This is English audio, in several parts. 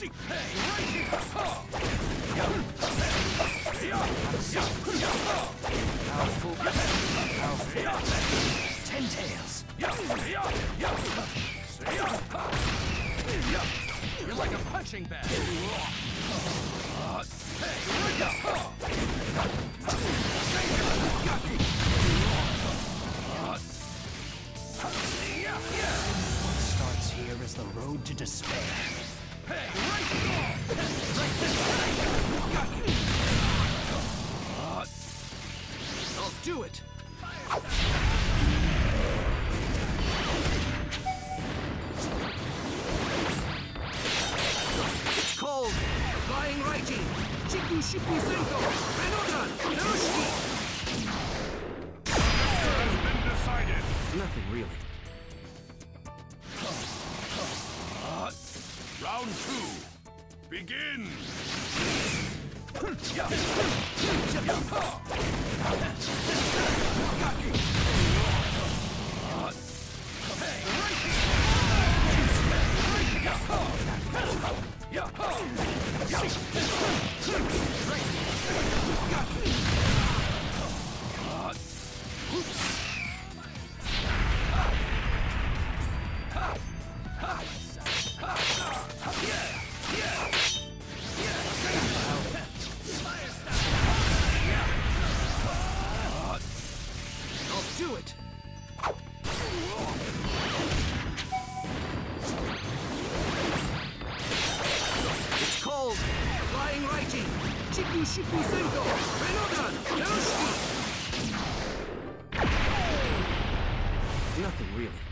You're like a punching bag. Starts here is the road to despair. Do it. It's called Flying Raijin. Chiku Shipu Senko. Renodan. Narushiki. Begin. Nothing really.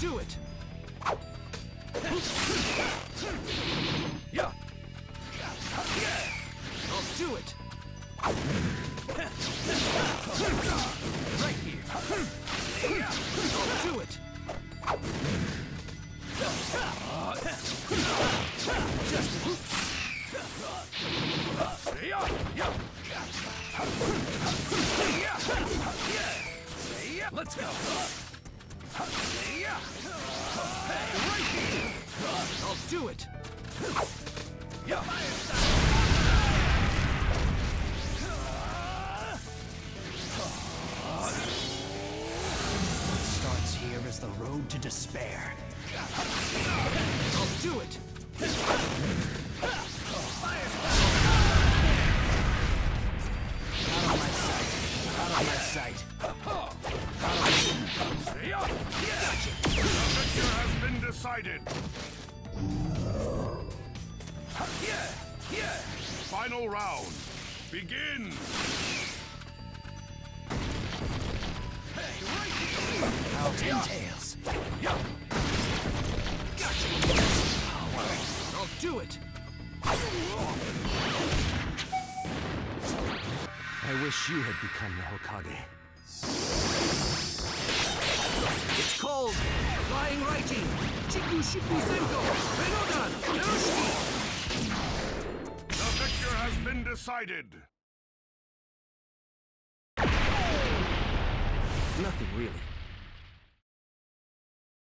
Do it. I'll do it. Do it. Let's go. Right here. I'll do it. Yeah. The road to despair. I'll do it. Out of my sight. Out of my sight. Yeah. The victor has been decided. Yeah. Yeah. Final round. Begin. Now ten tails. I'll do it. I wish you had become the Hokage. It's called Flying Raijin. Chiku Shipu Senko. Renodan. Narushiki. The victor has been decided. Nothing really.